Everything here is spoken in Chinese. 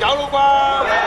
Cháu.